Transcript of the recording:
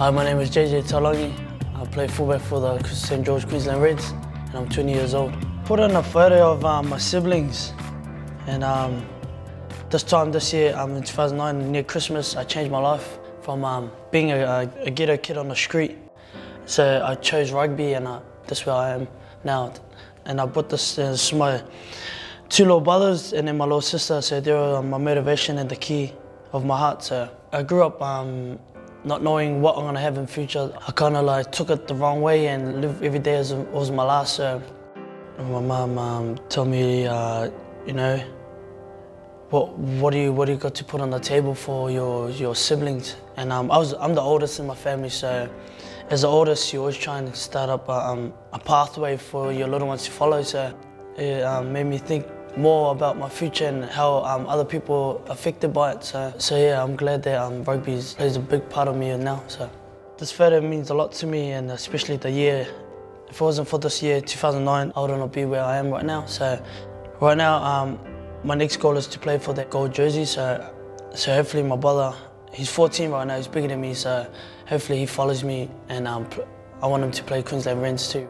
Hi, my name is JJ Taulagi. I play fullback for the St George Queensland Reds, and I'm 20 years old. Put in a photo of um, my siblings, and um, this time this year, um, in 2009, near Christmas, I changed my life from um, being a, a, ghetto kid on the street. So I chose rugby, and uh, that's where I am now. And I put this, uh, this is my two little brothers and then my little sister, so they're my motivation and the key of my heart. So I grew up um, not knowing what I'm gonna have in future. I kind of like took it the wrong way and lived every day as was my last. So my mum um, told me, uh, you know, what what do you what do you got to put on the table for your your siblings? And um, I was I'm the oldest in my family, so as the oldest, you always try and start up a, um, a pathway for your little ones to follow. So it um, made me think more about my future and how um, other people are affected by it. So, so yeah, I'm glad that um, rugby plays a big part of me now. So this photo means a lot to me and especially the year. If it wasn't for this year, 2009, I would not be where I am right now. So right now, um, my next goal is to play for that gold jersey. So, so hopefully my brother, he's 14 right now, he's bigger than me. So hopefully he follows me and um, I want him to play Queensland Reds too.